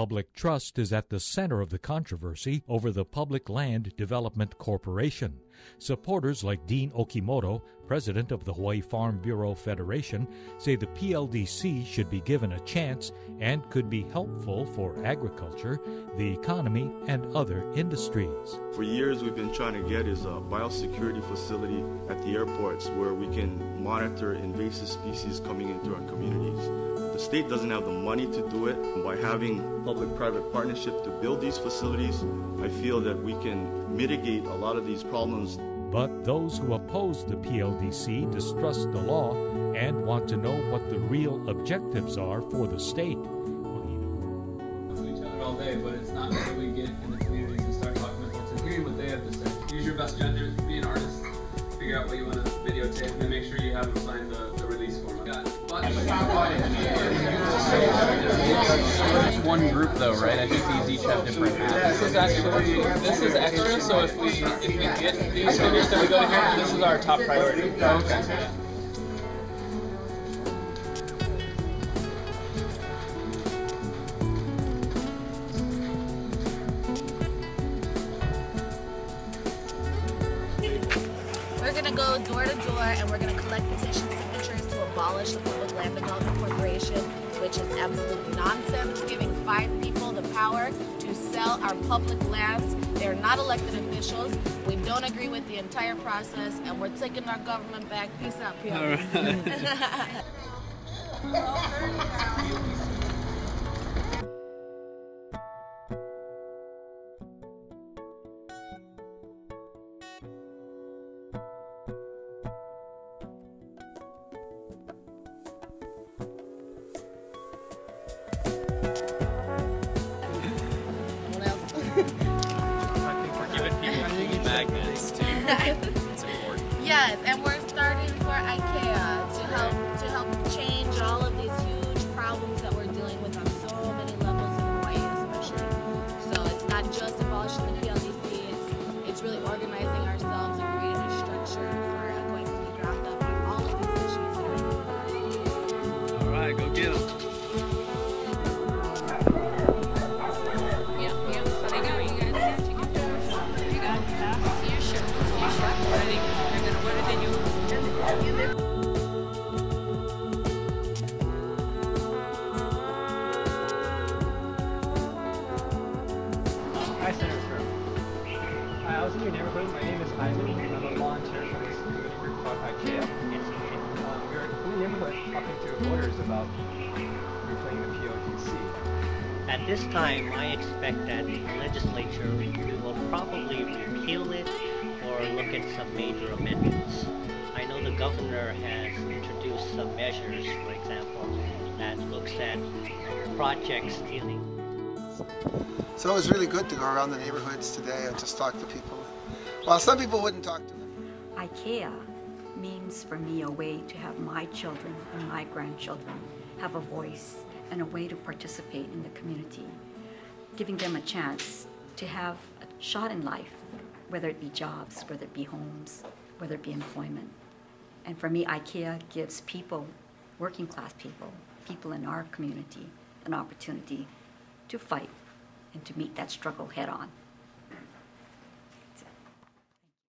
Public trust is at the center of the controversy over the Public Land Development Corporation. Supporters like Dean Okimoto, president of the Hawaii Farm Bureau Federation, say the PLDC should be given a chance and could be helpful for agriculture, the economy, and other industries. For years, we've been trying to get is a biosecurity facility at the airports where we can monitor invasive species coming into our communities. The state doesn't have the money to do it. By having public-private partnership to build these facilities, I feel that we can mitigate a lot of these problems. But those who oppose the PLDC distrust the law and want to know what the real objectives are for the state. each other all day, but it's not until we get in the communities and start talking to folks and hearing what they have to say. Use your best judgment, be an artist, figure out what you want to videotape, and then make sure you have them sign the, uh, the release form. Got it. It's one group though, right? I think these each have different apps. This is actually this is extra. So if we if we get these figures that we go to here, this is our top priority. Okay. We're gonna go door to door and we're gonna collect petition signatures to abolish the Public Land Development Corporation, which is absolute nonsense, giving five people the power to sell our public lands. They're not elected officials. We don't agree with the entire process, and we're taking our government back. Peace out, PLDC. magnets too. It's important. Yes, and we're starting for AiKea to help to help change all of these huge problems that we're dealing with on so many levels in Hawaii, especially. So it's not just abolishing the I was in your neighborhood. My name is Ivan. and I'm a volunteer from this community group called AiKea. Um, we're in the neighborhood talking to voters about reclaiming the PLDC. At this time, I expect that the legislature will probably repeal it or look at some major amendments. I know the governor has introduced some measures, for example, that looks at projects dealing So it was really good to go around the neighborhoods today and just talk to people. Well, some people wouldn't talk to them. AiKea means for me a way to have my children and my grandchildren have a voice and a way to participate in the community, giving them a chance to have a shot in life, whether it be jobs, whether it be homes, whether it be employment. And for me, AiKea gives people, working class people, people in our community, an opportunity to fight and to meet that struggle head on.